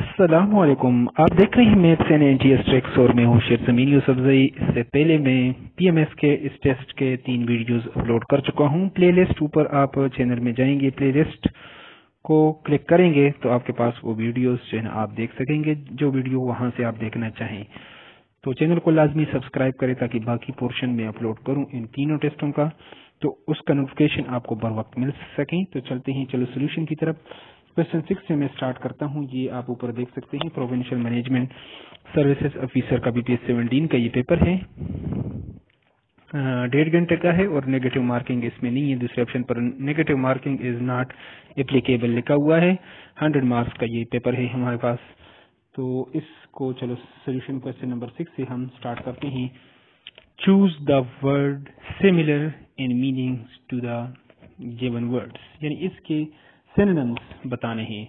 असलकुम आप देख रहे हैं मैथ्स एंड एन ट्रिक्स और मैं हूँ शेर ज़मीन यूसफजई इससे पहले मैं पीएमएस के इस टेस्ट के तीन वीडियोस अपलोड कर चुका हूँ। प्लेलिस्ट ऊपर आप चैनल में जाएँगे प्लेलिस्ट को क्लिक करेंगे तो आपके पास वो वीडियोस जो है आप देख सकेंगे। जो वीडियो वहाँ से आप देखना चाहें। तो चैनल को लाजमी सब्सक्राइब करें ताकि बाकी पोर्शन में अपलोड करूँ इन तीनों टेस्टों का तो उसका नोटिफिकेशन आपको बर वक्त मिल सके। तो चलते हैं, चलो सोल्यूशन की तरफ़। क्वेश्चन सिक्स से मैं स्टार्ट करता हूँ। ये आप ऊपर देख सकते हैं प्रोविंशियल मैनेजमेंट सर्विसेज़ ऑफिसर का बीपीएस सेवनटीन का ये पेपर है। डेढ़ घंटे का है और नेगेटिव मार्किंग इसमें नहीं है, दूसरे ऑप्शन पर negative marking is not applicable लिखा हुआ है। हंड्रेड मार्क्स का ये पेपर है हमारे पास। तो इसको चलो सोल्यूशन क्वेश्चन नंबर सिक्स से हम स्टार्ट करते हैं। Choose the word similar in meaning to the given words यानी इसके सिनोनिम्स बताने हैं।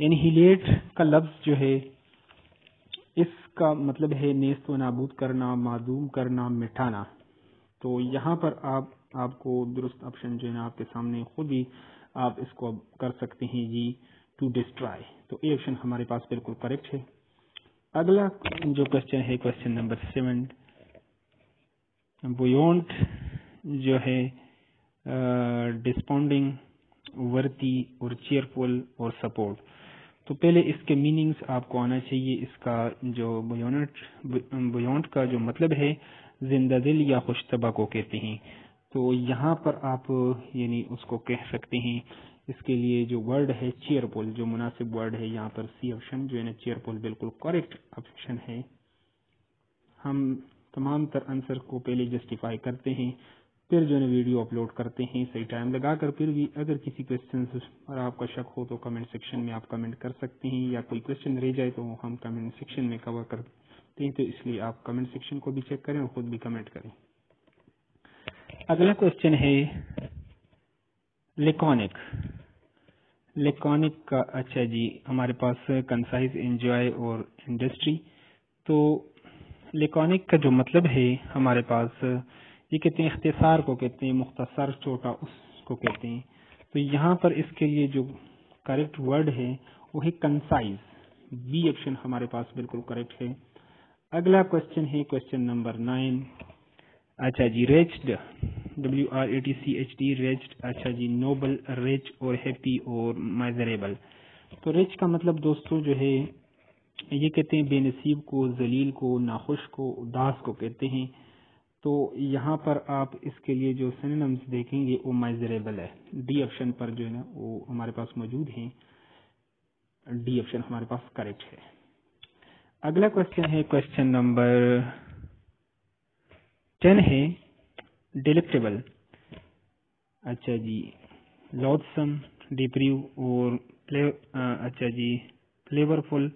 इनहिलेट का लफ्ज जो है, इसका मतलब है नेस्त नाबूद करना, मादूम करना, मिटाना। तो यहाँ पर आप, आपको दुरुस्त ऑप्शन जो है आपके सामने खुद ही आप इसको कर सकते हैं जी टू डिस्ट्रॉय तो ये ऑप्शन हमारे पास बिल्कुल करेक्ट है। अगला जो क्वेश्चन है क्वेश्चन नंबर सेवन बुयोंट जो है डिस्पॉन्डिंग वर्ती और चेयरफुल और सपोर्ट। तो पहले इसके मीनिंग्स आपको आना चाहिए, इसका जो बुयोनट बुयोंट का जो मतलब है, ज़िंदा दिल या खुशतबा को कहते हैं। तो यहाँ पर आप, यानी उसको कह सकते हैं, इसके लिए जो वर्ड है चेयरफुल जो मुनासिब वर्ड है, यहाँ पर सी ऑप्शन जो है ना चेयरफुल बिल्कुल करेक्ट ऑप्शन है। हम तमाम तर आंसर को पहले जस्टिफाई करते हैं। फिर जो है वीडियो अपलोड करते हैं, सही टाइम लगाकर। फिर भी अगर किसी क्वेश्चन पर आपका शक हो तो कमेंट सेक्शन में आप कमेंट कर सकते हैं, या कोई क्वेश्चन रह जाए तो हम कमेंट सेक्शन में कवर करते हैं। तो इसलिए आप कमेंट सेक्शन को भी चेक करें और खुद भी कमेंट करें। अगला क्वेश्चन है लेकॉनिक लेकॉनिक का अच्छा जी, हमारे पास कंसाइज एंजॉय और इंडस्ट्री तो लेकॉनिक का जो मतलब है, हमारे पास ये कहते हैं इख्तिसार को कहते हैं, मुख्तसर छोटा उसको कहते हैं। तो यहाँ पर इसके लिए जो करेक्ट वर्ड है, वो है कंसाइज बी ऑप्शन हमारे पास बिल्कुल करेक्ट है। अगला क्वेश्चन है क्वेश्चन नंबर नाइन अच्छा जी wretched W R A T C H D wretched अच्छा जी नोबल रिच और हैप्पी और मेजरेबल तो रिच का मतलब दोस्तों जो है, ये कहते हैं बेनसीब को, जलील को, नाखुश को, उदास को कहते हैं। तो यहाँ पर आप इसके लिए जो सिनोनिम्स देखेंगे, वो मेजरेबल है। डी ऑप्शन पर जो है ना, वो हमारे पास मौजूद है। डी ऑप्शन हमारे पास करेक्ट है। अगला क्वेश्चन है क्वेश्चन नंबर टेन है डिलेक्टेबल अच्छा जी लॉडसम डिप्रीव और प्ले अच्छा जी फ्लेवरफुल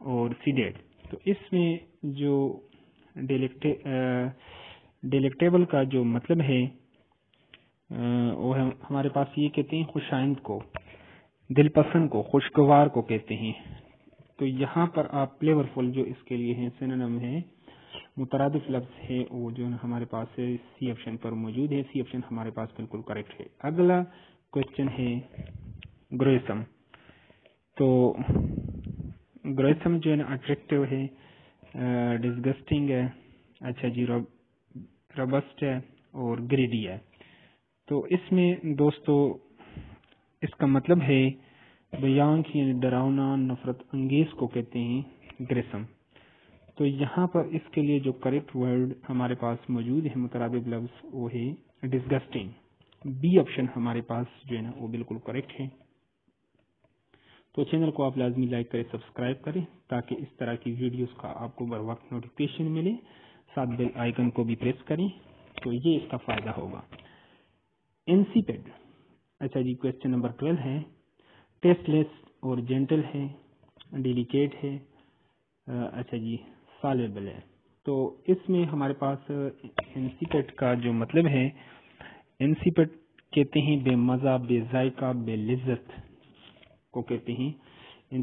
और सीडेड तो इसमें जो डिलेक्टे डिलेक्टेबल का जो मतलब है वो है हमारे पास ये कहते हैं खुशाइंद को, दिलपसंद को, खुशगवार को कहते हैं। तो यहाँ पर आप फ्लेवरफुल जो इसके लिए है सिनोनिम है, मुतरदिफ लफ्ज है, वो जो हमारे पास है सी ऑप्शन पर मौजूद है। सी ऑप्शन हमारे पास बिल्कुल करेक्ट है। अगला क्वेश्चन है ग्रोसम तो ग्रोसम जो है ना अट्रैक्टिव है डिस्गस्टिंग है अच्छा जी रबस्ट है और ग्रेडी है। तो इसमें दोस्तों, इसका मतलब है बयांक यानी डरावना, नफरत अंगेज को कहते हैं ग्रेसम तो यहाँ पर इसके लिए जो करेक्ट वर्ड हमारे पास मौजूद है मुतरद लफ्ज, वो है डिस्गस्टिंग बी ऑप्शन हमारे पास जो है ना, वो बिल्कुल करेक्ट है। तो चैनल को आप लाजमी लाइक करें सब्सक्राइब करें, ताकि इस तरह की वीडियोस का आपको बर वक्त नोटिफिकेशन मिले। साथ बेल आइकन को भी प्रेस करें तो ये इसका फ़ायदा होगा। एनसीपेड अच्छा जी क्वेश्चन नंबर ट्वेल्व है। टेस्टलेस और जेंटल है डेलिकेट है अच्छा जी सालेबल है। तो इसमें हमारे पास एनसीपेड का जो मतलब है एनसीपेड कहते हैं बेमजा, बेजायका, बेलिज्जत। को कहते हैं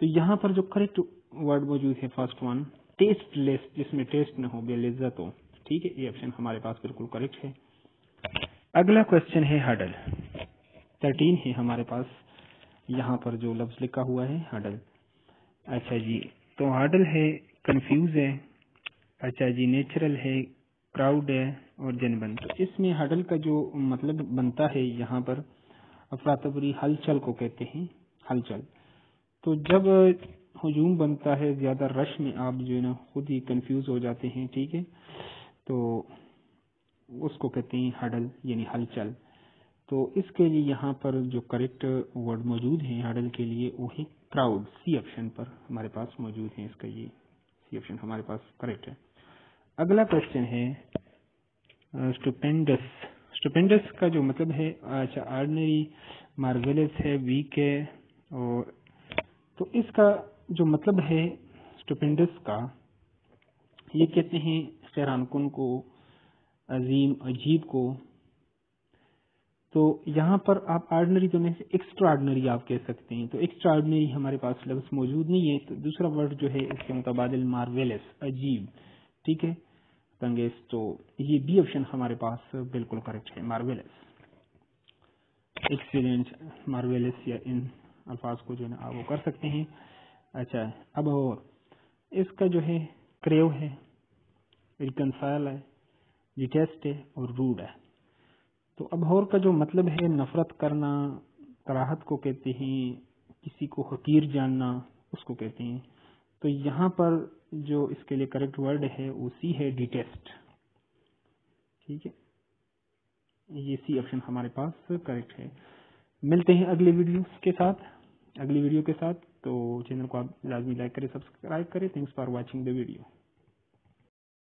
तो यहाँ पर जो करेक्ट वर्ड मौजूद है फ़र्स्ट वन टेस्टलेस जिसमें टेस्ट न हो बेलिज्जत हो, ठीक है? ये ऑप्शन हमारे पास बिल्कुल करेक्ट है। अगला क्वेश्चन है हडल। थर्टीन है हमारे पास। यहाँ पर जो लफ्ज लिखा हुआ है, हडल। अच्छा जी तो हडल है कंफ्यूज है। अच्छा जी नेचुरल है क्राउड है और जनबन तो इसमें हडल का जो मतलब बनता है, यहाँ पर अफरा हलचल को कहते हैं। हलचल। तो जब हजूम बनता है, ज़्यादा रश में आप जो है ना खुद ही कंफ्यूज हो जाते हैं, ठीक है? तो उसको कहते हैं हडल, यानी हलचल। तो इसके लिए यहाँ पर जो करेक्ट वर्ड मौजूद है हडल के लिए, वो है क्राउड सी ऑप्शन पर हमारे पास मौजूद है इसका ये सी ऑप्शन हमारे पास करेक्ट है। अगला क्वेश्चन है स्टुपेंडस स्टुपेंडस का जो मतलब है अच्छा ऑर्डनरी मार्वेलस है वीक है और तो इसका जो मतलब है स्टुपेंडस का, ये कहते हैं खैरानकुन को, अजीम, अजीब को। तो यहाँ पर आप ऑर्डनरी तो नहीं एक्स्ट्रा ऑर्डनरी आप कह सकते हैं। तो एक्स्ट्रा ऑर्डनरी हमारे पास लफ्ज मौजूद नहीं है। तो दूसरा वर्ड जो है, इसके मुतबादल मार्वेलस अजीब। ठीक है? तंगेज तो ये बी ऑप्शन हमारे पास बिल्कुल करेक्ट है मार्वेलस एक्सीलेंट मार्वेलस या इन अल्फाज को जो है आप वो कर सकते हैं। अच्छा अब और इसका जो है, क्रेव है रिकनसाइल है डिटेस्ट है और रूड है। तो अबहौर का जो मतलब है, नफरत करना, कराहत को कहते हैं, किसी को हकीर जानना, उसको कहते हैं। तो यहाँ पर जो इसके लिए करेक्ट वर्ड है, वो सी है डिटेस्ट ठीक है? ये सी ऑप्शन हमारे पास करेक्ट है। मिलते हैं अगले वीडियो के साथ। अगली वीडियो के साथ। तो चैनल को आप लाजमी लाइक करें, सब्सक्राइब करें। Thanks for watching the video